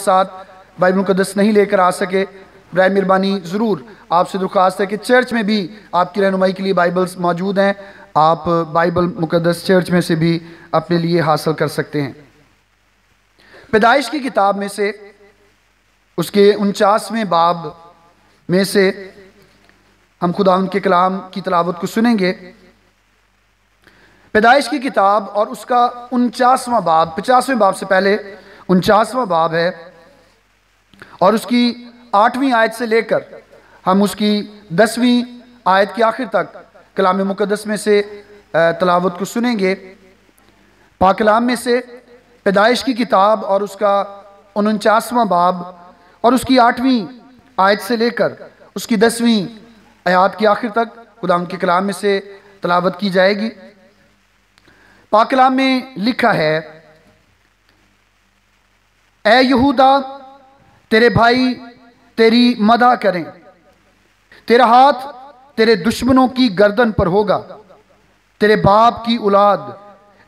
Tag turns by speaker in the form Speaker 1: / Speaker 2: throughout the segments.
Speaker 1: ساتھ بائبل مقدس نہیں لے کر آ سکے۔ برائے مہربانی ضرور۔ آپ سے درخواست ہے کہ چرچ میں بھی آپ کی رہنمائی کے لیے بائبلز موجود ہیں۔ آپ بائبل مقدس چرچ میں سے بھی اپنے لیے حاصل کر سکتے ہیں۔ پیدائش کی کتاب میں سے اس کے انچاسویں باب میں سے ہم خدا ان کے کلام کی تلاوت کو سنیں گے۔ پیدائش کی کتاب اور اس کا انچاسواں باب، پچاسویں باب سے پہلے انچاسواں باب ہے۔ اور اس کی آٹھویں آیت سے لے کر ہم اس کی دسویں آیت کے آخر تک کلام مقدس میں سے تلاوت کو سنیں گے۔ پاکلام میں سے پیدائش کی کتاب اور اس کا انچاسواں باب اور اس کی آٹھویں آیت سے لے کر اس کی دسویں آیات کے آخر تک خدا ان کے کلام میں سے تلاوت کی جائے گی۔ پاکلام میں لکھا ہے، اے یہودا تیرے بھائی، تیری مدہ کریں۔ تیرا ہاتھ تیرے دشمنوں کی گردن پر ہوگا۔ تیرے باپ کی اولاد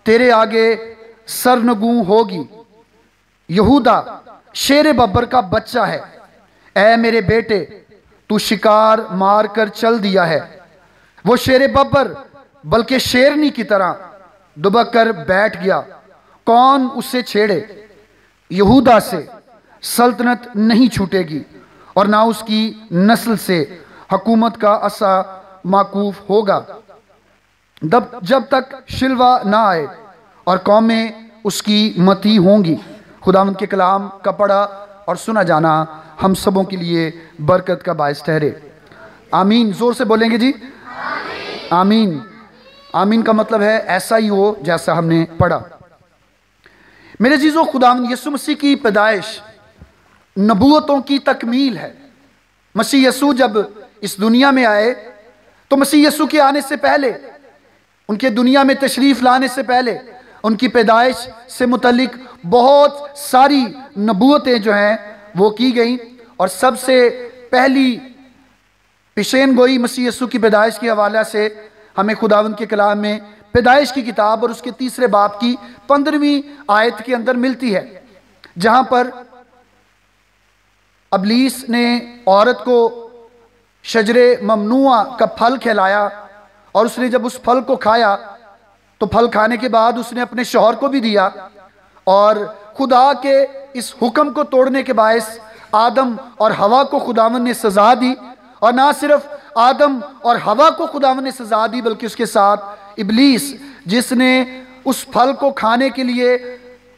Speaker 1: تیرے آگے سرنگوں ہوگی۔ یہودا، شیر ببر کا بچہ ہے۔ اے میرے بیٹے، تو شکار مار کر چل دیا ہے۔ وہ شیر ببر، بلکہ شیرنی کی طرح دبک کر بیٹھ گیا۔ کون اسے چھیڑے؟ یہودا سے۔ سلطنت نہیں چھوٹے گی اور نہ اس کی نسل سے حکومت کا اثا معقوف ہوگا۔ جب تک شلوہ نہ آئے اور قومیں اس کی متی ہوں گی۔ خدا کے کلام کا پڑھا اور سنا جانا ہم سبوں کے لیے برکت کا باعث ٹھہرے۔ آمین۔ زور سے بولیں گے جی؟ آمین۔ آمین کا مطلب ہے ایسا ہی ہو جیسا ہم نے پڑھا۔ میرے جیزو خدا یسو مسیح کی پیدائش نبوتوں کی تکمیل ہے۔ مسیح یسو جب اس دنیا میں آئے، تو مسیح یسو کے آنے سے پہلے، ان کے دنیا میں تشریف لانے سے پہلے، ان کی پیدائش سے متعلق بہت ساری نبوتیں جو ہیں، وہ کی گئیں۔ اور سب سے پہلی پشین گوئی مسیح یسو کی پیدائش کے حوالہ سے ہمیں خداون کے کلام میں پیدائش کی کتاب اور اس کے تیسرے باپ کی پندرہویں آیت کے اندر ملتی ہے، جہاں پر ابلیس نے عورت کو شجر ممنوع کا پھل کھلایا اور اس نے جب اس پھل کو کھایا تو پھل کھانے کے بعد اس نے اپنے شوہر کو بھی دیا اور خدا کے اس حکم کو توڑنے کے باعث آدم اور ہوا کو خداون نے سزا دی اور نہ صرف آدم اور ہوا کو خداون نے سزا دی بلکہ اس کے ساتھ ابلیس جس نے اس پھل کو کھانے کے لیے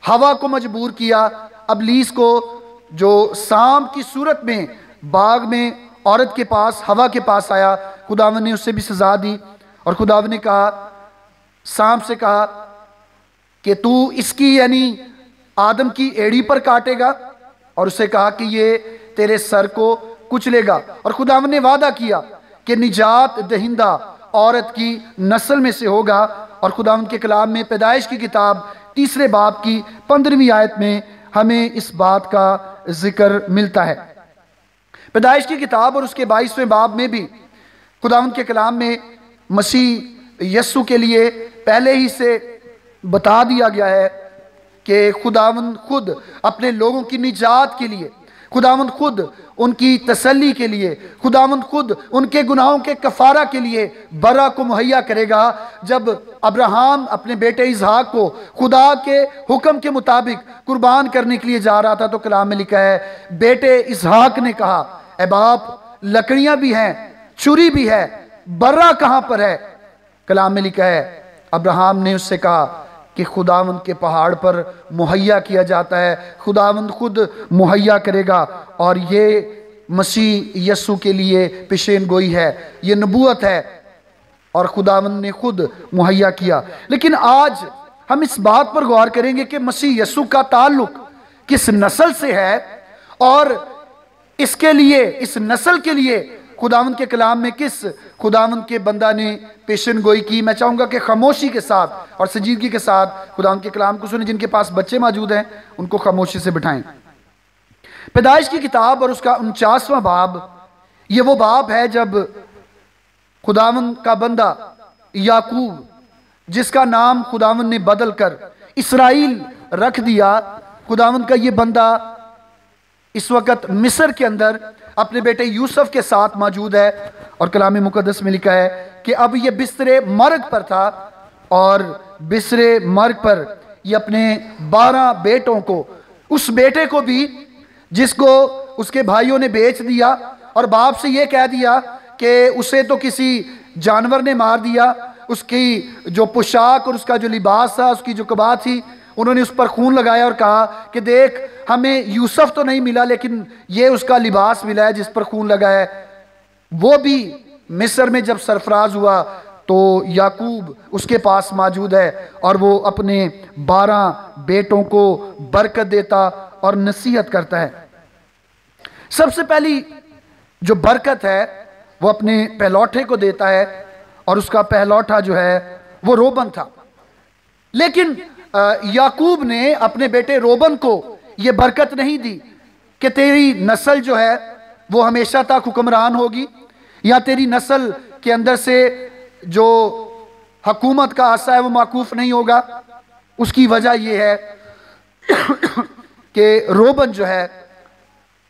Speaker 1: ہوا کو مجبور کیا ابلیس کو جو سام کی صورت میں باغ میں عورت کے پاس، ہوا کے پاس آیا خداون نے اسے بھی سزا دی اور خداون نے کہا، سام سے کہا کہ تو اس کی یعنی آدم کی ایڑی پر کاٹے گا اور اسے کہا کہ یہ تیرے سر کو کچلے گا اور خداون نے وعدہ کیا کہ نجات دہندہ عورت کی نسل میں سے ہوگا اور خداون کے کلام میں پیدائش کی کتاب تیسرے باپ کی پندرہویں آیت میں ہمیں اس بات کا ذکر ملتا ہے۔ پیدائش کی کتاب اور اس کے بائیسویں باب میں بھی خداون کے کلام میں مسیح یسو کے لیے پہلے ہی سے بتا دیا گیا ہے کہ خداون خود اپنے لوگوں کی نجات کے لیے خداوند خود ان کی تسلی کے لیے، خداوند خود ان کے گناہوں کے کفارہ کے لیے برا کو مہیا کرے گا۔ جب ابراہم اپنے بیٹے اظہاق کو خدا کے حکم کے مطابق قربان کرنے کے لیے جا رہا تھا تو کلام میں لکھا ہے، بیٹے اظہاق نے کہا، اے باپ، لکڑیاں بھی ہیں چوری بھی ہے، برا کہاں پر ہے؟ کلام میں لکھا ہے، ابراہم نے اس سے کہا کہ خداوند کے پہاڑ پر مہیا کیا جاتا ہے، خداوند خود مہیا کرے گا۔ اور یہ مسیح یسو کے لیے پیشین گوئی ہے، یہ نبوت ہے۔ اور خداوند نے خود مہیا کیا۔ لیکن آج ہم اس بات پر غور کریں گے کہ مسیح یسو کا تعلق کس نسل سے ہے اور اس کے لیے، اس نسل کے لیے خداون کے کلام میں کس خداون کے بندہ نے پیشن گوئی کی؟ میں چاہوں گا کہ خاموشی کے ساتھ اور سجیدگی کے ساتھ خداون کے کلام کو سنیں، جن کے پاس بچے موجود ہیں، ان کو خاموشی سے بٹھائیں۔ پیدائش کی کتاب اور اس کا انچاسواں باب، یہ وہ باب ہے جب خداون کا بندہ یعقوب، جس کا نام خداون نے بدل کر اسرائیل رکھ دیا خداون کا یہ بندہ اس وقت مصر کے اندر اپنے بیٹے یوسف کے ساتھ موجود ہے اور کلام مقدس میں لکھا ہے کہ اب یہ بستر مرگ پر تھا اور بسر مرگ پر یہ اپنے بارہ بیٹوں کو، اس بیٹے کو بھی جس کو اس کے بھائیوں نے بیچ دیا اور باپ سے یہ کہہ دیا کہ اسے تو کسی جانور نے مار دیا، اس کی جو پوشاک اور اس کا جو لباس تھا، اس کی جو کبا تھی انہوں نے اس پر خون لگایا اور کہا کہ دیکھ، ہمیں یوسف تو نہیں ملا، لیکن یہ اس کا لباس ملا ہے جس پر خون لگا ہے۔ وہ بھی مصر میں جب سرفراز ہوا تو یعقوب اس کے پاس موجود ہے اور وہ اپنے بارہ بیٹوں کو برکت دیتا اور نصیحت کرتا ہے۔ سب سے پہلی جو برکت ہے، وہ اپنے پہلوٹے کو دیتا ہے اور اس کا پہلوٹا جو ہے، وہ روبن تھا۔ لیکن یعقوب نے اپنے بیٹے روبن کو یہ برکت نہیں دی کہ تیری نسل جو ہے وہ ہمیشہ تک حکمران ہوگی یا تیری نسل کے اندر سے جو حکومت کا آسا ہے وہ معقوف نہیں ہوگا۔ اس کی وجہ یہ ہے کہ روبن جو ہے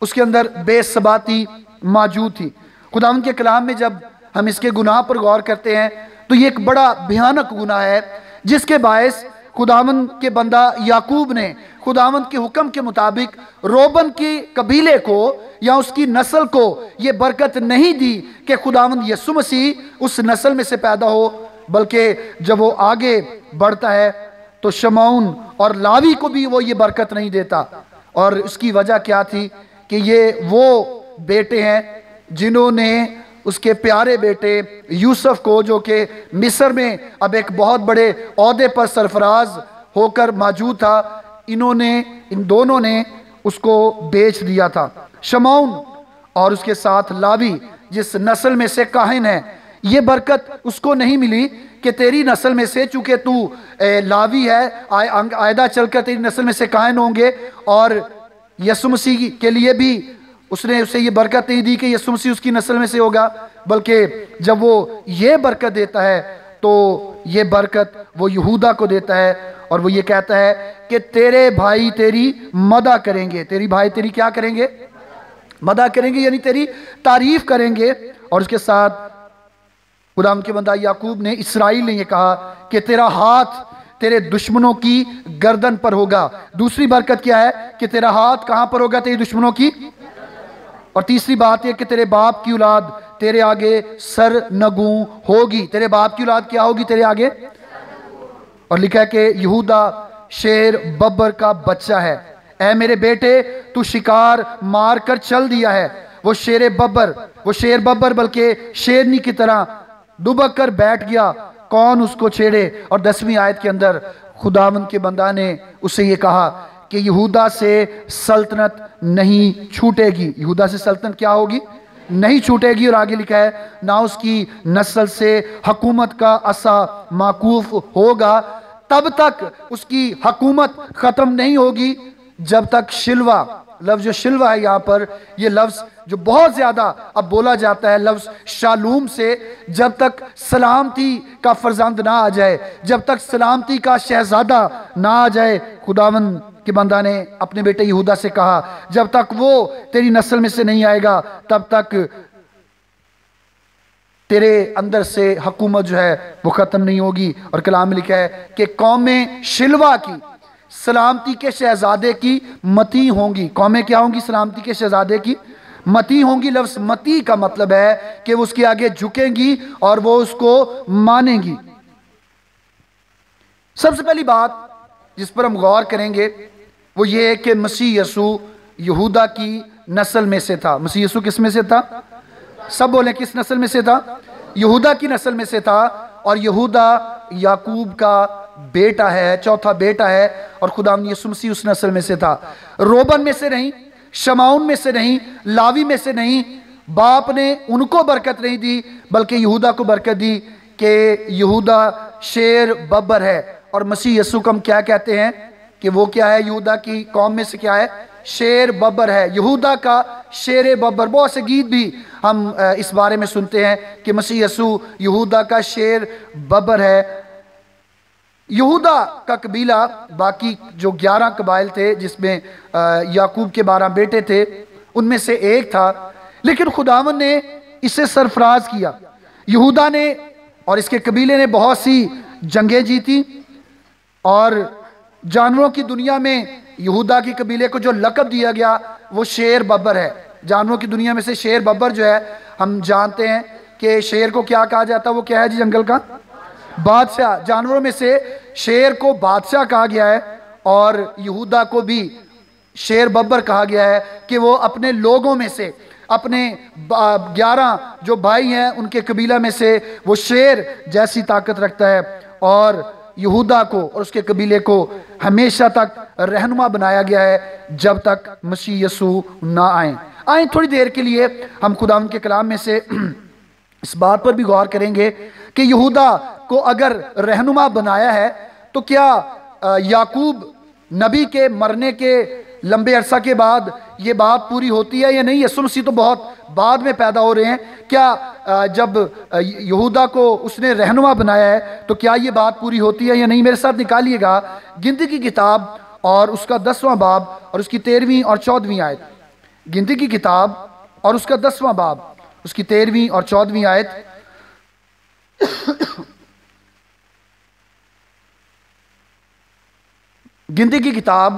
Speaker 1: اس کے اندر بے ثباتی موجود تھی۔ خدا ان کے کلام میں جب ہم اس کے گناہ پر غور کرتے ہیں تو یہ ایک بڑا بھیانک گناہ ہے، جس کے باعث خداون کے بندہ یعقوب نے خداون کے حکم کے مطابق روبن کی قبیلے کو یا اس کی نسل کو یہ برکت نہیں دی کہ خداون یسو مسیح اس نسل میں سے پیدا ہو، بلکہ جب وہ آگے بڑھتا ہے تو شمعون اور لاوی کو بھی وہ یہ برکت نہیں دیتا۔ اور اس کی وجہ کیا تھی کہ یہ وہ بیٹے ہیں جنہوں نے اس کے پیارے بیٹے یوسف کو، جو کہ مصر میں اب ایک بہت بڑے عہدے پر سرفراز ہو کر موجود تھا، انہوں نے، ان دونوں نے اس کو بیچ دیا تھا۔ شمعون اور اس کے ساتھ لاوی، جس نسل میں سے کاہن ہے، یہ برکت اس کو نہیں ملی کہ تیری نسل میں سے، چونکہ تو لاوی ہے آئدہ چل کر تیری نسل میں سے کاہن ہوں گے اور یسو مسیح کے لیے بھی اس نے اسے یہ برکت نہیں دی کہ یسو مسیح اس کی نسل میں سے ہوگا، بلکہ جب وہ یہ برکت دیتا ہے تو یہ برکت وہ یہودہ کو دیتا ہے اور وہ یہ کہتا ہے کہ تیرے بھائی تیری مدہ کریں گے۔ تیری بھائی تیری کیا کریں گے؟ مدہ کریں گے یعنی تیری تعریف کریں گے۔ اور اس کے ساتھ قدام کے بندہ یعقوب نے اسرائیل نے یہ کہا کہ تیرا ہاتھ تیرے دشمنوں کی گردن پر ہوگا۔ دوسری برکت کیا ہے؟ کہ تیرا ہاتھ کہاں پر ہوگا تیری دشمنوں کی؟ اور تیسری بات یہ کہ تیرے باپ کی اولاد تیرے آگے سر نگوں ہوگی۔ تیرے باپ کی اولاد کیا ہوگی تیرے آگے؟ اور لکھا ہے کہ یہودہ شیر ببر کا بچہ ہے۔ اے میرے بیٹے، تو شکار مار کر چل دیا ہے۔ وہ شیر ببر، وہ شیر ببر بلکہ شیرنی کی طرح ڈبک کر بیٹھ گیا۔ کون اس کو چھیڑے؟ اور دسویں آیت کے اندر خداون کے بندہ نے اسے یہ کہا کہ یہودہ سے سلطنت نہیں چھوٹے گی۔ یہودہ سے سلطنت کیا ہوگی؟ نہیں چھوٹے گی اور آگے لکھا ہے، نہ اس کی نسل سے حکومت کا اسا معقوف ہوگا، تب تک اس کی حکومت ختم نہیں ہوگی۔ جب تک شلوہ، لفظ جو شلوہ ہے یہاں پر، یہ لفظ جو بہت زیادہ اب بولا جاتا ہے، لفظ شالوم سے، جب تک سلامتی کا فرزند نہ آ جائے، جب تک سلامتی کا شہزادہ نہ آ جائے خداون کے بندہ نے اپنے بیٹے یہودہ سے کہا، جب تک وہ تیری نسل میں سے نہیں آئے گا، تب تک تیرے اندر سے حکومت جو ہے وہ ختم نہیں ہوگی۔ اور کلام میں لکھا ہے کہ قومیں شلوہ کی، سلامتی کے شہزادے کی متی ہوں گی قومیں کیا ہوں گی سلامتی کے شہزادے کی متی ہوں گی لفظ متی کا مطلب ہے کہ وہ اس کے آگے جھکیں گی اور وہ اس کو مانیں گی۔ سب سے پہلی بات جس پر ہم غور کریں گے وہ یہ ہے کہ مسیح یسو یہودہ کی نسل میں سے تھا۔ مسیح یسو کس میں سے تھا؟ سب بولیں کس نسل میں سے تھا؟ یہودہ کی نسل میں سے تھا اور یہودہ یعقوب کا بیٹا ہے، چوتھا بیٹا ہے اور خدا یسو مسیح اس نسل میں سے تھا۔ روبن میں سے نہیں شماؤن میں سے نہیں، لاوی میں سے نہیں، باپ نے ان کو برکت نہیں دی، بلکہ یہودہ کو برکت دی کہ یہودہ شیر ببر ہے۔ اور مسیح یسو کو ہم کیا کہتے ہیں؟ کہ وہ کیا ہے؟ یہودہ کی قوم میں سے کیا ہے؟ شیر ببر ہے۔ یہودہ کا شیر ببر، بہت سے گیت بھی ہم اس بارے میں سنتے ہیں کہ مسیح یسو یہودہ کا شیر ببر ہے۔ یہودا کا قبیلہ باقی جو گیارہ قبائل تھے، جس میں یعقوب کے بارہ بیٹے تھے، ان میں سے ایک تھا۔ لیکن خداون نے اسے سرفراز کیا۔ یہودا نے اور اس کے قبیلے نے بہت سی جنگیں جیتی اور جانوروں کی دنیا میں یہودا کی قبیلے کو جو لقب دیا گیا، وہ شیر ببر ہے۔ جانوروں کی دنیا میں سے شیر ببر جو ہے، ہم جانتے ہیں کہ شیر کو کیا کہا جاتا ہے، وہ کیا ہے جی جنگل کا؟ بادشاہ۔ جانوروں میں سے شیر کو بادشاہ کہا گیا ہے اور یہودا کو بھی شیر ببر کہا گیا ہے کہ وہ اپنے لوگوں میں سے، اپنے گیارہ جو بھائی ہیں، ان کے قبیلہ میں سے وہ شیر جیسی طاقت رکھتا ہے۔ اور یہودا کو اور اس کے قبیلے کو ہمیشہ تک رہنما بنایا گیا ہے جب تک مسیح یسو نہ آئیں۔ آئیں تھوڑی دیر کے لیے ہم خدا ان کے کلام میں سے اس بات پر بھی غور کریں گے کہ یہودا کو اگر رہنما بنایا ہے تو کیا یعقوب نبی کے مرنے کے لمبے عرصہ کے بعد یہ بات پوری ہوتی ہے یا نہیں؟ یسو مسیح تو بہت بعد میں پیدا ہو رہے ہیں۔ کیا جب یہودا کو اس نے رہنما بنایا ہے، تو کیا یہ بات پوری ہوتی ہے یا نہیں؟ میرے ساتھ نکالیے گا۔ گنتی کی کتاب اور اس کا دسواں باب اور اس کی تیرویں اور چودویں آیت۔ گنتی کی کتاب اور اس کا دسواں باب، اس کی تیرویں اور چودویں آیت۔ گنتی کی کتاب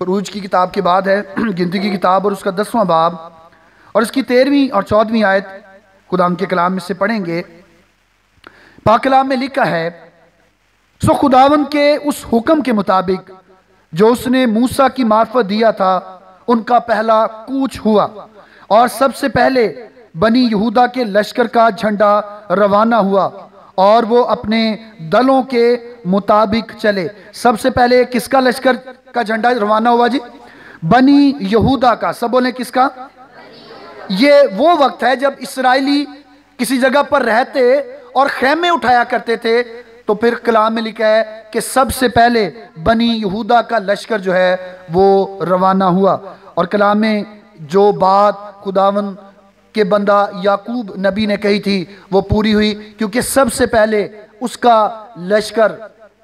Speaker 1: عروج کی کتاب کے بعد ہے، گنتی کی کتاب اور اس کا دسواں باب۔ اور اس کی تیرویں اور چودویں آیت خدا کے کلام میں سے پڑھیں گے۔ پاک کلام میں لکھا ہے، سو خداون کے اس حکم کے مطابق جو اس نے موسیٰ کی معرفت دیا تھا، ان کا پہلا کوچ ہوا۔ اور سب سے پہلے بنی یہودا کے لشکر کا جھنڈا روانہ ہوا اور وہ اپنے دلوں کے مطابق چلے۔ سب سے پہلے کس کا لشکر؟ کا جھنڈا روانہ ہوا جی؟ بنی یہودا کا، سب بولیں کس کا؟ یہ وہ وقت ہے جب اسرائیلی کسی جگہ پر رہتے اور خیمے اٹھایا کرتے تھے، تو پھر کلام میں لکھا ہے کہ سب سے پہلے بنی یہودا کا لشکر جو ہے وہ روانہ ہوا۔ اور کلام میں جو بات خداون کے بندہ یعقوب نبی نے کہی تھی، وہ پوری ہوئی، کیونکہ سب سے پہلے اس کا لشکر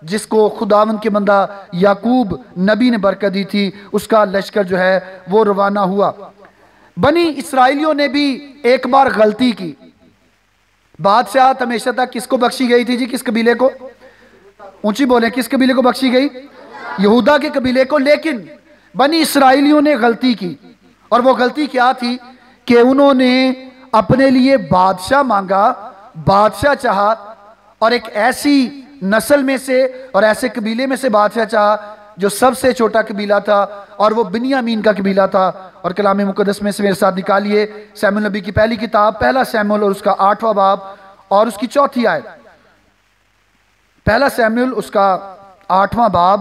Speaker 1: جس کو خداون کے بندہ یعقوب نبی نے برکت دی تھی، اس کا لشکر جو ہے وہ روانہ ہوا۔ بنی اسرائیلیوں نے بھی ایک بار غلطی کی۔ بادشاہت ہمیشہ تک کس کو بخشی گئی تھی جی؟ کس قبیلے کو؟ اونچی بولیں، کس قبیلے کو بخشی گئی؟ یہودا کے قبیلے کو۔ لیکن بنی اسرائیلیوں نے غلطی کی۔ اور وہ غلطی کیا تھی؟ کہ انہوں نے اپنے لیے بادشاہ مانگا، بادشاہ چاہا اور ایک ایسی نسل میں سے اور ایسے قبیلے میں سے بادشاہ چاہا جو سب سے چھوٹا قبیلہ تھا اور وہ بنیامین کا قبیلہ تھا۔ اور کلام مقدس میں سے میرے ساتھ نکالیے سیم النبی کی پہلی کتاب، پہلا سیمول اور اس کا آٹھواں باب اور اس کی چوتھی آیت۔ پہلا سیمول، اس کا آٹھواں باب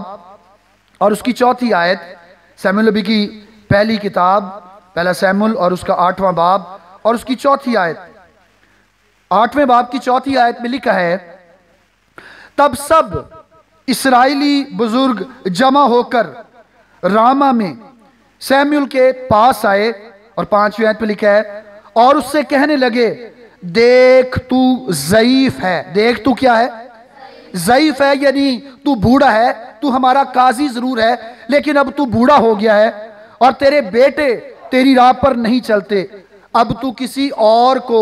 Speaker 1: اور اس کی چوتھی آیت۔ سیم النبی کی پہلی کتاب، پہلا سیمول اور اس کا آٹھواں باب اور اس کی چوتھی آیت۔ آٹھویں باب کی چوتھی آیت میں لکھا ہے تب سب اسرائیلی بزرگ جمع ہو کر راما میں سیمیول کے پاس آئے اور پانچویں آیت پہ لکھا ہے، اور اس سے کہنے لگے، دیکھ تو ضعیف ہے۔ دیکھ تو کیا ہے؟ ضعیف ہے یعنی تو بوڑھا ہے، تو ہمارا قاضی ضرور ہے، لیکن اب تو بوڑھا ہو گیا ہے، اور تیرے بیٹے تیری راہ پر نہیں چلتے۔ اب تو کسی اور کو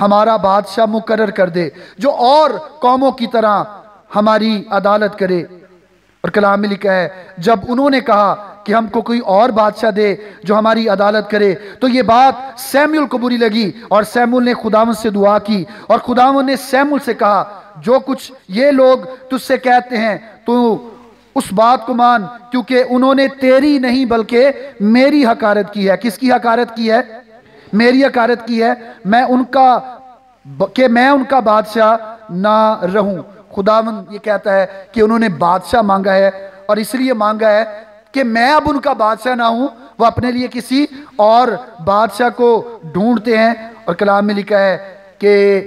Speaker 1: ہمارا بادشاہ مقرر کر دے، جو اور قوموں کی طرح ہماری عدالت کرے۔ اور کلام میں لکھا ہے، جب انہوں نے کہا کہ ہم کو کوئی اور بادشاہ دے جو ہماری عدالت کرے، تو یہ بات سیمیول کو بری لگی اور سیمول نے خداون سے دعا کی۔ اور خداون نے سیمول سے کہا، جو کچھ یہ لوگ تجھ سے کہتے ہیں، تو اس بات کو مان، کیونکہ انہوں نے تیری نہیں بلکہ میری حکارت کی ہے۔ کس کی حکارت کی ہے؟ میری حکارت کی ہے۔ میں ان کا، کہ میں ان کا بادشاہ نہ رہوں۔ خداون یہ کہتا ہے کہ انہوں نے بادشاہ مانگا ہے اور اس لیے مانگا ہے کہ میں اب ان کا بادشاہ نہ ہوں، وہ اپنے لیے کسی اور بادشاہ کو ڈھونڈتے ہیں۔ اور کلام میں لکھا ہے کہ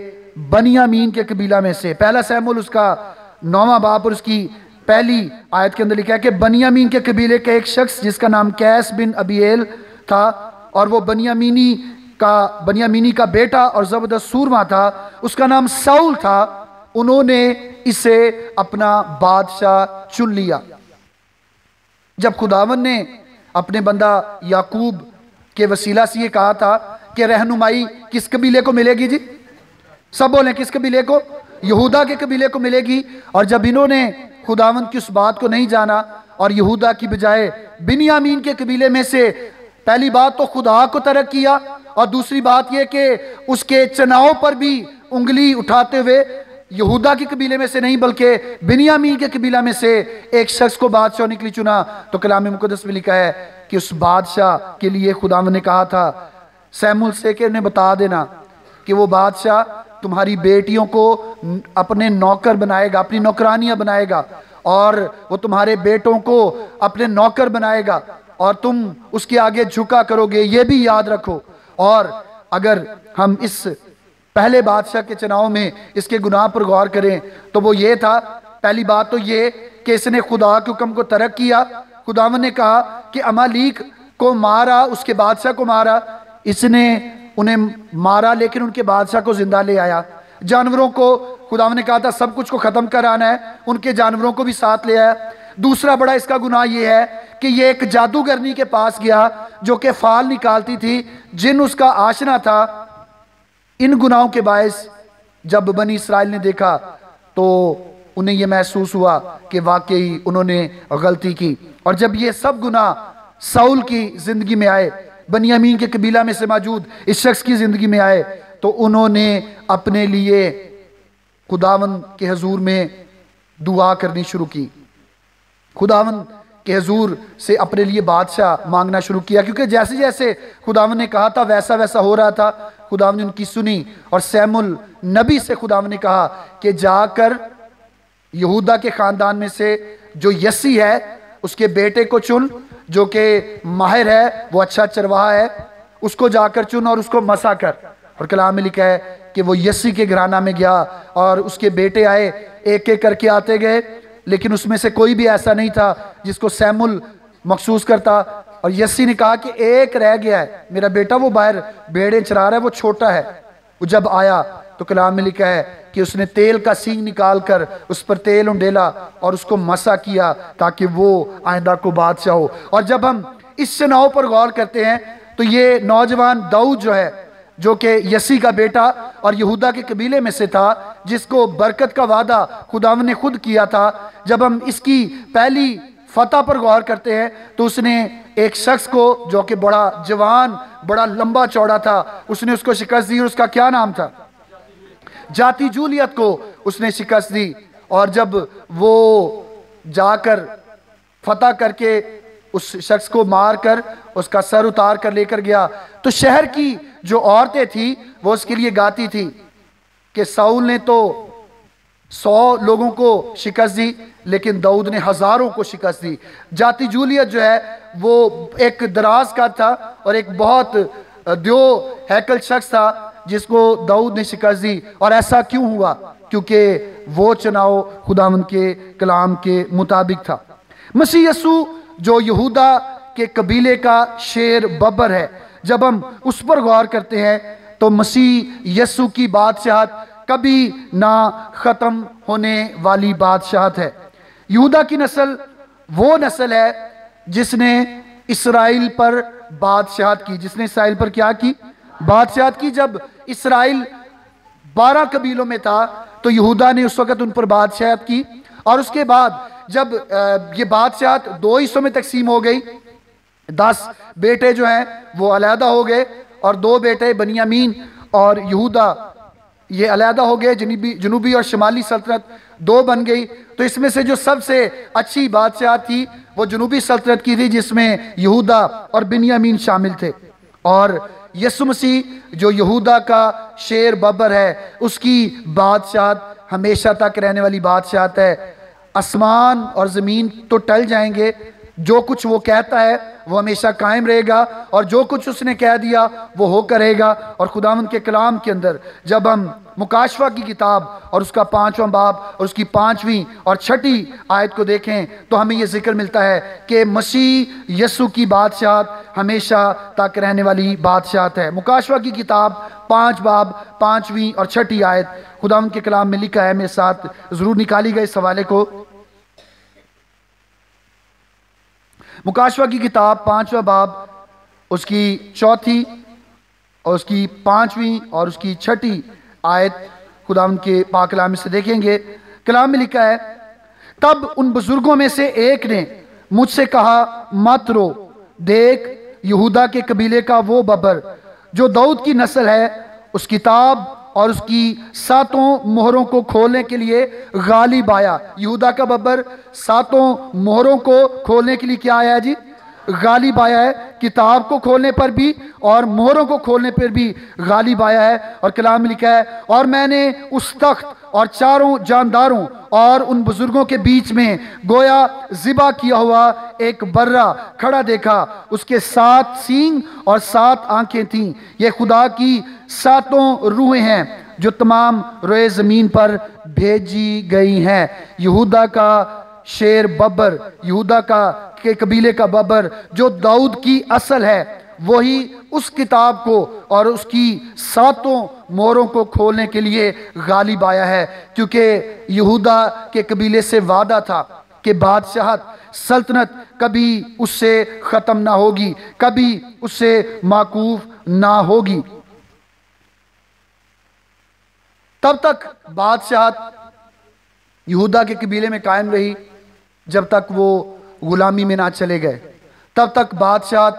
Speaker 1: بنیامین کے قبیلہ میں سے، پہلا سیمول اس کا نوما باپ اور اس کی پہلی آیت کے اندر لکھا ہے کہ بنیامین کے قبیلے کا ایک شخص جس کا نام کیس بن ابیل تھا اور وہ بنیامینی کا بنیامینی کا بیٹا اور زبردست سورما تھا، اس کا نام سول تھا۔ انہوں نے اسے اپنا بادشاہ چن لیا۔ جب خداون نے اپنے بندہ یعقوب کے وسیلہ سے یہ کہا تھا کہ رہنمائی کس قبیلے کو ملے گی جی؟ سب بولیں کس قبیلے کو؟ یہودا کے قبیلے کو ملے گی۔ اور جب انہوں نے خداون کی اس بات کو نہیں جانا اور یہودا کی بجائے بنیامین کے قبیلے میں سے پہلی بات تو خدا کو ترک کیا اور دوسری بات یہ کہ اس کے چناؤ پر بھی انگلی اٹھاتے ہوئے یہودا کے قبیلے میں سے نہیں، بلکہ بنیامین کے قبیلہ میں سے ایک شخص کو بادشاہ نکلی چنا۔ تو کلام مقدس میں لکھا ہے کہ اس بادشاہ کے لیے خدا نے کہا تھا، سیمول سے کہ انہیں بتا دینا کہ وہ بادشاہ تمہاری بیٹیوں کو اپنے نوکر بنائے گا، اپنی نوکرانیاں بنائے گا، اور وہ تمہارے بیٹوں کو اپنے نوکر بنائے گا، اور تم اس کے آگے جھکا کرو گے، یہ بھی یاد رکھو۔ اور اگر ہم اس پہلے بادشاہ کے چناؤ میں اس کے گناہ پر غور کریں۔ تو وہ یہ تھا، پہلی بات تو یہ کہ اس نے خدا کے حکم کو ترک کیا۔ خداون نے کہا کہ امالیک کو مارا، اس کے بادشاہ کو مارا۔ اس نے انہیں مارا، لیکن ان کے بادشاہ کو زندہ لے آیا۔ جانوروں کو خداون نے کہا تھا، سب کچھ کو ختم کر آنا ہے۔ ان کے جانوروں کو بھی ساتھ لے آیا۔ دوسرا بڑا اس کا گناہ یہ ہے کہ یہ ایک جادوگرنی کے پاس گیا جو کہ فال نکالتی تھی، جن اس کا آشنا تھا۔ ان گناہوں کے باعث جب بنی اسرائیل نے دیکھا تو انہیں یہ محسوس ہوا کہ واقعی انہوں نے غلطی کی۔ اور جب یہ سب گناہ سول کی زندگی میں آئے بنی امین کے قبیلہ میں سے موجود اس شخص کی زندگی میں آئے، تو انہوں نے اپنے لیے خداون کے حضور میں دعا کرنی شروع کی۔ خداون کے حضور سے اپنے لیے بادشاہ مانگنا شروع کیا، کیونکہ جیسے جیسے خداون نے کہا تھا، ویسا ویسا ہو رہا تھا۔ خداون نے ان کی سنی اور سیم النبی سے خداون نے کہا کہ جا کر یہودا کے خاندان میں سے جو یسی ہے، اس کے بیٹے کو چن، جو کہ ماہر ہے، وہ اچھا چرواہا ہے، اس کو جا کر چن اور اس کو مسا کر۔ اور کلام میں لکھا ہے کہ وہ یسی کے گھرانہ میں گیا اور اس کے بیٹے آئے، ایک ایک کر کے آتے گئے۔ لیکن اس میں سے کوئی بھی ایسا نہیں تھا جس کو سیمل مخصوص کرتا۔ اور یسی نے کہا کہ ایک رہ گیا ہے، میرا بیٹا وہ باہر بیڑے چرا رہا ہے، وہ چھوٹا ہے۔ وہ جب آیا تو کلام میں لکھا ہے کہ اس نے تیل کا سینگ نکال کر اس پر تیل انڈیلا اور اس کو مسا کیا تاکہ وہ آئندہ کو بادشاہ ہو۔ اور جب ہم اس چناؤ پر غور کرتے ہیں تو یہ نوجوان داؤد جو ہے جو کہ یسی کا بیٹا اور یہودا کے قبیلے میں سے تھا، جس کو برکت کا وعدہ خداون نے خود کیا تھا۔ جب ہم اس کی پہلی فتح پر غور کرتے ہیں، تو اس نے ایک شخص کو جو کہ بڑا جوان، بڑا لمبا چوڑا تھا، اس نے اس کو شکست دی اور اس کا کیا نام تھا؟ جاتی جولیت کو اس نے شکست دی۔ اور جب وہ جا کر فتح کر کے اس شخص کو مار کر اس کا سر اتار کر لے کر گیا، تو شہر کی جو عورتیں تھی وہ اس کے لیے گاتی تھی کہ ساؤل نے تو سو لوگوں کو شکست دی، لیکن دعود نے ہزاروں کو شکست دی۔ جاتی جولیت جو ہے، وہ ایک دراز کا تھا اور ایک بہت دیو ہیکل شخص تھا جس کو دعود نے شکست دی۔ اور ایسا کیوں ہوا؟ کیونکہ وہ چناؤ خدا ان کے کلام کے مطابق تھا۔ مسیح یسو جو یہودا کے قبیلے کا شیر ببر ہے جب ہم اس پر غور کرتے ہیں تو مسیح یسو کی بادشاہت کبھی نہ ختم ہونے والی بادشاہت ہے۔ یہودا کی نسل وہ نسل ہے جس نے اسرائیل پر بادشاہت کی۔ جس نے اسرائیل پر کیا کی؟ بادشاہت کی۔ جب اسرائیل بارہ قبیلوں میں تھا تو یہودا نے اس وقت ان پر بادشاہت کی اور اس کے بعد جب یہ بادشاہت دو حصوں میں تقسیم ہو گئی۔ دس بیٹے جو ہیں وہ علیحدہ ہو گئے اور دو بیٹے بنیامین اور یہودا، یہ علیحدہ ہو گئے، جنوبی جنوبی اور شمالی سلطنت دو بن گئی۔ تو اس میں سے جو سب سے اچھی بادشاہت تھی وہ جنوبی سلطنت کی تھی، جس میں یہودا اور بنیامین شامل تھے۔ اور یسو مسیح جو یہودا کا شیر ببر ہے، اس کی بادشاہت ہمیشہ تک رہنے والی بادشاہت ہے۔ اسمان اور زمین تو ٹل جائیں گے جو کچھ وہ کہتا ہے وہ ہمیشہ قائم رہے گا اور جو کچھ اس نے کہہ دیا وہ ہو کرے گا اور خداوند کے کلام کے اندر جب ہم مکاشفہ کی کتاب اور اس کا پانچواں باب اور اس کی پانچویں اور چھٹی آیت کو دیکھیں تو ہمیں یہ ذکر ملتا ہے کہ مسیح یسو کی بادشاہت ہمیشہ تک رہنے والی بادشاہت ہے۔ مکاشفہ کی کتاب پانچ باب، پانچویں اور چھٹی آیت خدا ان کے کلام میں لکھا ہے۔ میرے ساتھ ضرور نکالی گئے اس حوالے کو۔ مکاشوہ کی کتاب، پانچواں باب، اس کی چوتھی اور اس کی پانچویں اور اس کی چھٹی آیت خدا ان کے پاک کلام سے دیکھیں گے۔ کلام میں لکھا ہے، تب ان بزرگوں میں سے ایک نے مجھ سے کہا، مت رو، دیکھ یہودا کے قبیلے کا وہ ببر جو دعوت کی نسل ہے، اس کتاب اور اس کی ساتوں مہروں کو کھولنے کے لیے غالب آیا۔ یہودا کا ببر ساتوں مہروں کو کھولنے کے لیے کیا آیا جی؟ غالب آیا ہے۔ کتاب کو کھولنے پر بھی اور مہروں کو کھولنے پر بھی غالب آیا ہے۔ اور کلام لکھا ہے، اور میں نے اس تخت اور چاروں جانداروں اور ان بزرگوں کے بیچ میں گویا زبا کیا ہوا ایک برہ کھڑا دیکھا۔ اس کے سات سینگ اور سات آنکھیں تھیں۔ یہ خدا کی ساتوں روحیں ہیں جو تمام روئے زمین پر بھیجی گئی ہیں۔ یہودا کا شیر ببر، یہودا کا کے قبیلے کا ببر جو داؤد کی اصل ہے، وہی اس کتاب کو اور اس کی ساتوں موروں کو کھولنے کے لیے غالب آیا ہے۔ کیونکہ یہودا کے قبیلے سے وعدہ تھا کہ بادشاہت، سلطنت کبھی اس سے ختم نہ ہوگی، کبھی اس سے معقوف نہ ہوگی۔ تب تک بادشاہت یہودا کے قبیلے میں قائم رہی جب تک وہ غلامی میں نہ چلے گئے۔ تب تک بادشاہت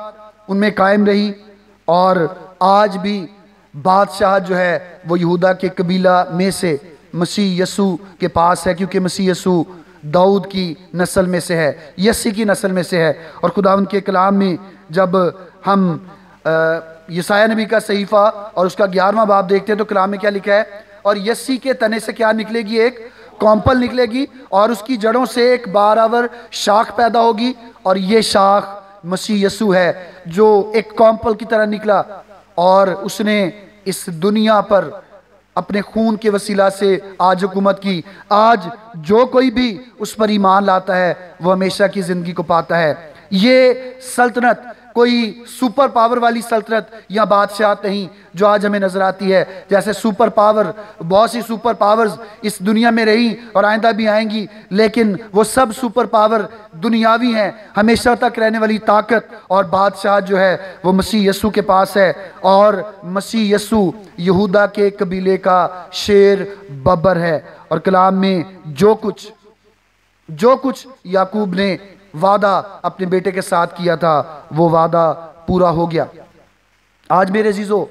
Speaker 1: ان میں قائم رہی اور آج بھی بادشاہ جو ہے وہ یہودا کے قبیلہ میں سے مسیح یسو کے پاس ہے، کیونکہ مسیح یسو دعود کی نسل میں سے ہے، یسی کی نسل میں سے ہے۔ اور خدا ان کے کلام میں جب ہم یسایہ نبی کا صحیفہ اور اس کا گیارہواں باب دیکھتے ہیں تو کلام میں کیا لکھا ہے؟ اور یسی کے تنے سے کیا نکلے گی؟ ایک کومپل نکلے گی اور اس کی جڑوں سے ایک باراور شاخ پیدا ہوگی اور یہ شاخ مسیح یسو ہے جو ایک کومپل کی طرح نکلا اور اس نے اس دنیا پر اپنے خون کے وسیلہ سے آج حکومت کی۔ آج جو کوئی بھی اس پر ایمان لاتا ہے وہ ہمیشہ کی زندگی کو پاتا ہے۔ یہ سلطنت کوئی سپر پاور والی سلطنت یا بادشاہت نہیں جو آج ہمیں نظر آتی ہے۔ جیسے سپر پاور، بہت سی سپر پاورز اس دنیا میں رہی اور آئندہ بھی آئیں گی، لیکن وہ سب سپر پاور دنیاوی ہیں۔ ہمیشہ تک رہنے والی طاقت اور بادشاہ جو ہے، وہ مسیح یسو کے پاس ہے۔ اور مسیح یسو یہودا کے قبیلے کا شیر ببر ہے۔ اور کلام میں جو کچھ جو کچھ یعقوب نے وعدہ اپنے بیٹے کے ساتھ کیا تھا، وہ وعدہ پورا ہو گیا۔ آج میرے عزیزو،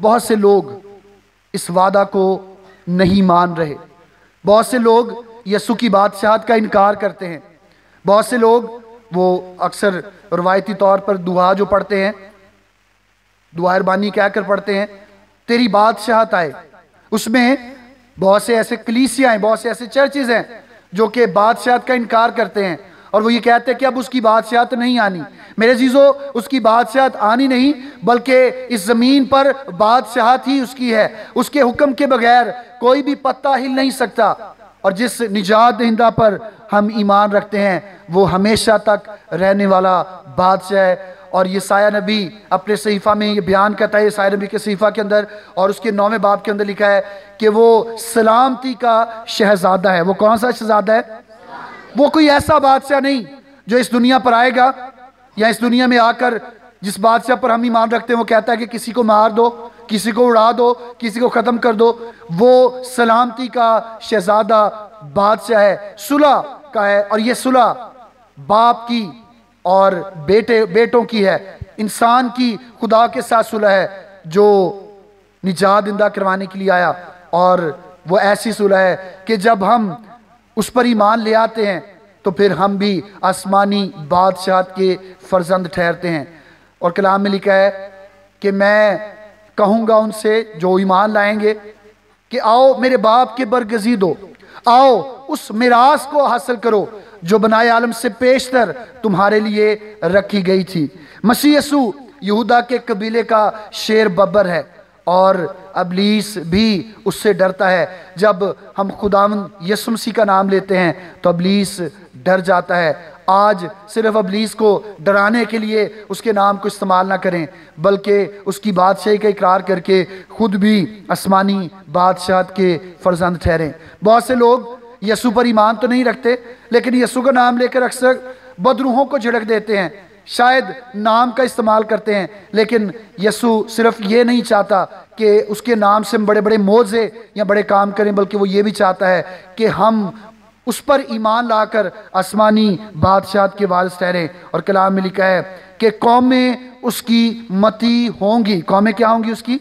Speaker 1: بہت سے لوگ اس وعدہ کو نہیں مان رہے۔ بہت سے لوگ یسو کی بادشاہت کا انکار کرتے ہیں۔ بہت سے لوگ وہ اکثر روایتی طور پر دعا جو پڑھتے ہیں، دعا اربانی کہہ کر پڑھتے ہیں، تیری بادشاہت آئے۔ اس میں بہت سے ایسے کلیسیاں ہیں، بہت سے ایسے چرچز ہیں جو کہ بادشاہت کا انکار کرتے ہیں۔ اور وہ یہ کہتے ہیں کہ اب اس کی بادشاہت نہیں آنی۔ میرے عزیزو، اس کی بادشاہت آنی نہیں، بلکہ اس زمین پر بادشاہت ہی اس کی ہے۔ اس کے حکم کے بغیر کوئی بھی پتہ ہل نہیں سکتا۔ اور جس نجات دہندہ پر ہم ایمان رکھتے ہیں، وہ ہمیشہ تک رہنے والا بادشاہ ہے۔ اور یہ سایہ نبی اپنے صحیفہ میں یہ بیان کرتا ہے یہ سایہ نبی کے صحیفہ کے اندر، اور اس کے نویں باب کے اندر لکھا ہے کہ وہ سلامتی کا شہزادہ ہے۔ وہ کون سا شہزادہ ہے؟ وہ کوئی ایسا بادشاہ نہیں جو اس دنیا پر آئے گا یا اس دنیا میں آ کر جس بادشاہ پر ہم ایمان رکھتے ہیں، وہ کہتا ہے کہ کسی کو مار دو، کسی کو اڑا دو، کسی کو ختم کر دو۔ وہ سلامتی کا شہزادہ بادشاہ ہے، صلح کا ہے اور یہ صلح باپ کی اور بیٹے، بیٹوں کی ہے۔ انسان کی خدا کے ساتھ صلح ہے جو نجات دندہ کروانے کے لیے آیا اور وہ ایسی صلح ہے کہ جب ہم اس پر ایمان لے آتے ہیں، تو پھر ہم بھی آسمانی بادشاہت کے فرزند ٹھہرتے ہیں۔ اور کلام میں لکھا ہے کہ میں کہوں گا ان سے جو ایمان لائیں گے کہ آؤ میرے باپ کے برگزید ہو آؤ اس میراث کو حاصل کرو جو بنائے عالم سے پیشتر تمہارے لیے رکھی گئی تھی۔ مسیح یسو یہودا کے قبیلے کا شیر ببر ہے۔ اور ابلیس بھی اس سے ڈرتا ہے۔ جب ہم خداون یسمسی کا نام لیتے ہیں تو ابلیس ڈر جاتا ہے۔ آج صرف ابلیس کو ڈرانے کے لیے اس کے نام کو استعمال نہ کریں، بلکہ اس کی بادشاہی کا اقرار کر کے خود بھی آسمانی بادشاہت کے فرزند ٹھہریں۔ بہت سے لوگ یسو پر ایمان تو نہیں رکھتے، لیکن یسو کا نام لے کر اکثر بدروحوں کو جھڑک دیتے ہیں۔ شاید نام کا استعمال کرتے ہیں، لیکن یسو صرف یہ نہیں چاہتا کہ اس کے نام سے ہم بڑے بڑے موزے یا بڑے کام کریں، بلکہ وہ یہ بھی چاہتا ہے کہ ہم اس پر ایمان لا کر آسمانی بادشاہت کے وارث ٹھہریں۔ اور کلام میں لکھا ہے کہ قومیں اس کی متی ہوں گی۔ قومیں کیا ہوں گی اس کی؟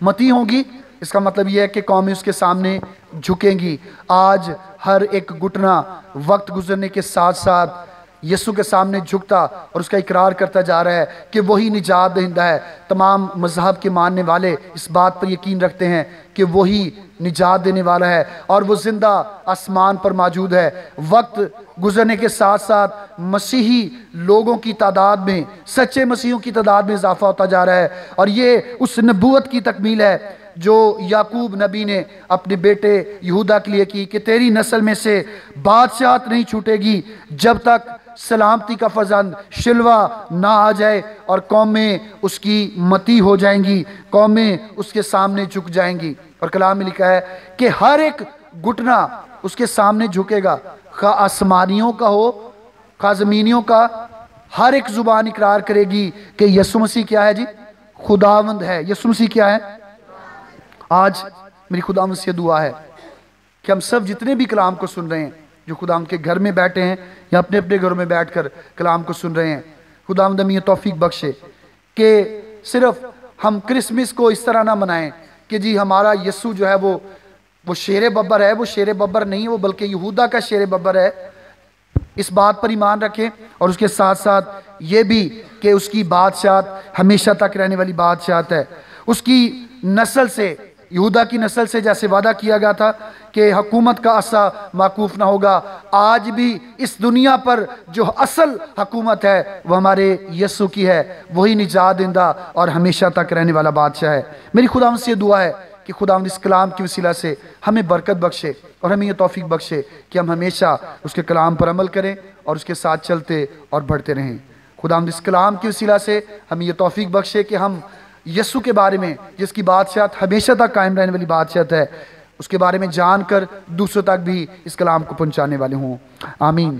Speaker 1: متی ہوں گی۔ اس کا مطلب یہ ہے کہ قومیں اس کے سامنے جھکیں گی۔ آج ہر ایک گھٹنا وقت گزرنے کے ساتھ ساتھ یسو کے سامنے جھکتا اور اس کا اقرار کرتا جا رہا ہے کہ وہی نجات دہندہ ہے۔ تمام مذہب کے ماننے والے اس بات پر یقین رکھتے ہیں کہ وہی نجات دینے والا ہے اور وہ زندہ آسمان پر موجود ہے۔ وقت گزرنے کے ساتھ ساتھ مسیحی لوگوں کی تعداد میں، سچے مسیحوں کی تعداد میں اضافہ ہوتا جا رہا ہے۔ اور یہ اس نبوت کی تکمیل ہے جو یعقوب نبی نے اپنے بیٹے یہودہ کے لیے کی کہ تیری نسل میں سے بادشاہت نہیں چھوٹے گی جب تک سلامتی کا فرزند شلوہ نہ آ جائے اور قومیں اس کی متی ہو جائیں گی، قومیں اس کے سامنے جھک جائیں گی۔ اور کلام میں لکھا ہے کہ ہر ایک گھٹنا اس کے سامنے جھکے گا۔ خواہ آسمانیوں کا ہو، خواہ زمینیوں کا، ہر ایک زبان اقرار کرے گی کہ یسو مسیح کیا ہے جی؟ خداوند ہے۔ یسو مسیح کیا ہے؟ آج میری خداوند سے دعا ہے کہ ہم سب جتنے بھی کلام کو سن رہے ہیں جو خدا کے گھر میں بیٹھے ہیں یا اپنے اپنے گھروں میں بیٹھ کر کلام کو سن رہے ہیں۔ خدا ہمیں توفیق بخشے کہ صرف ہم کرسمس کو اس طرح نہ منائیں کہ جی ہمارا یسو جو ہے وہ وہ شیر ببر ہے، وہ شیر ببر نہیں ہے وہ بلکہ یہودا کا شیر ببر ہے۔ اس بات پر ایمان رکھیں اور اس کے ساتھ ساتھ یہ بھی کہ اس کی بادشاہت ہمیشہ تک رہنے والی بادشاہت ہے۔ اس کی نسل سے یہودا کی نسل سے جیسے وعدہ کیا گیا تھا کہ حکومت کا عصا معقوف نہ ہوگا۔ آج بھی اس دنیا پر جو اصل حکومت ہے وہ ہمارے یسو کی ہے۔ وہی نجات دندہ اور ہمیشہ تک رہنے والا بادشاہ ہے۔ میری خدا سے یہ دعا ہے کہ خدا اس کلام کی وسیلہ سے ہمیں برکت بخشے اور ہمیں یہ توفیق بخشے کہ ہم ہمیشہ اس کے کلام پر عمل کریں اور اس کے ساتھ چلتے اور بڑھتے رہیں۔ خدا اس کلام کی وسیلہ سے ہمیں یہ توفیق بخشے کہ ہم یسو کے بارے میں، جس کی بادشاہت ہمیشہ تک قائم رہنے والی بادشاہت ہے، اس کے بارے میں جان کر دوسروں تک بھی اس کلام کو پہنچانے والے ہوں۔ آمین۔